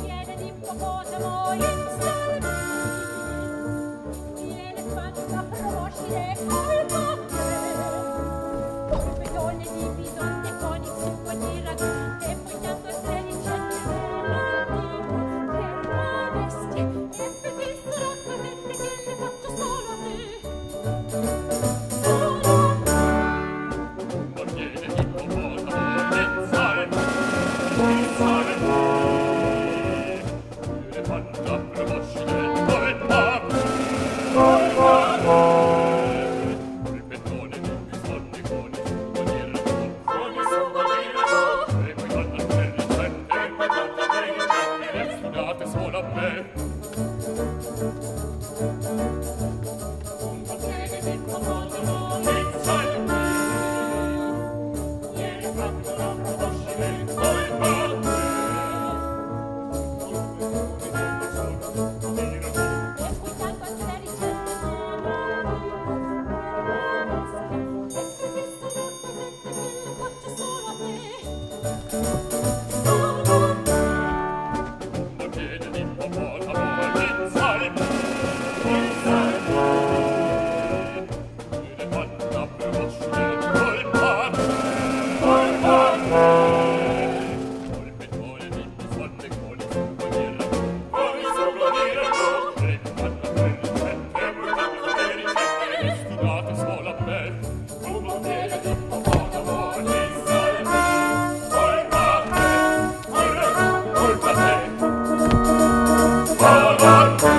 Viene di Popotamo in da me Lord.